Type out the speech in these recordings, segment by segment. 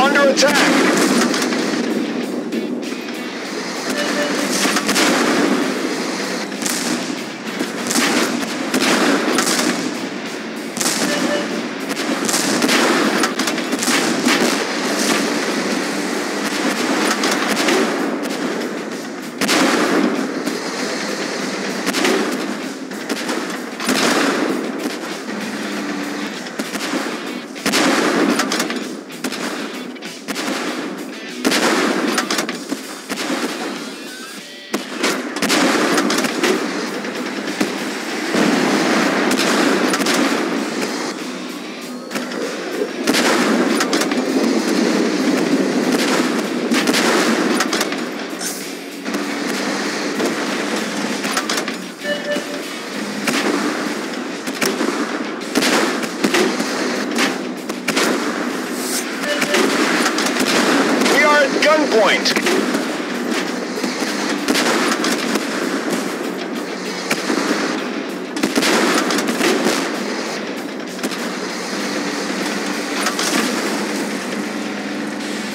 under attack. point.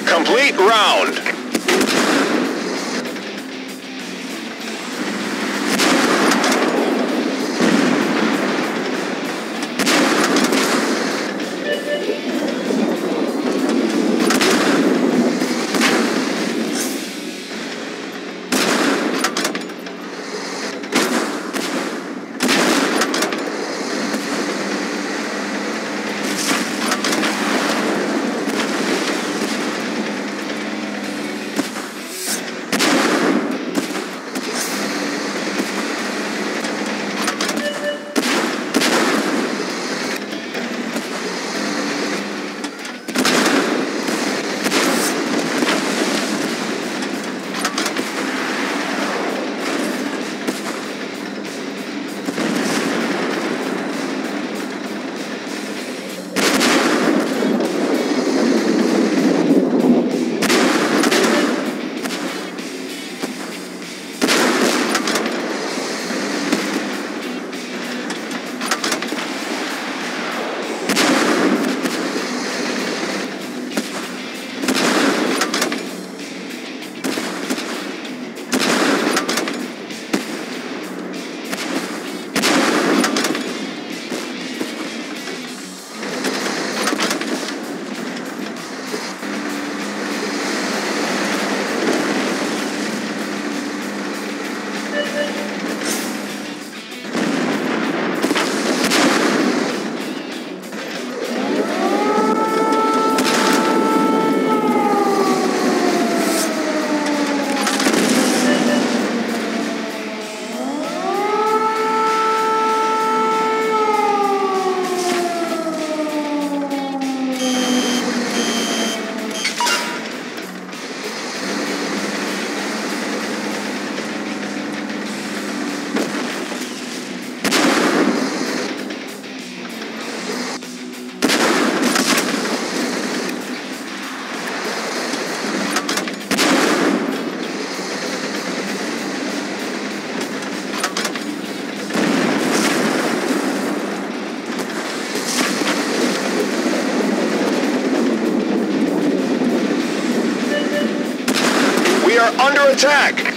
Complete round. Are under attack.